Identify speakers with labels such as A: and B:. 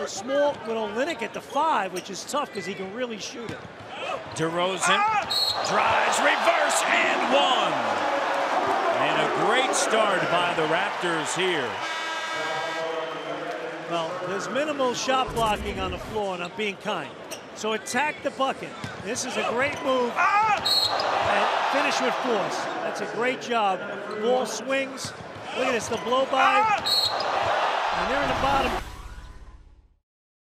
A: A small little Linick at the five, which is tough because he can really shoot it.
B: DeRozan drives, reverse, and one. And a great start by the Raptors here.
A: Well, there's minimal shot blocking on the floor, and I'm being kind. So attack the bucket. This is a great move. And finish with force. That's a great job. Ball swings. Look at this, the blow by. And they're in the bottom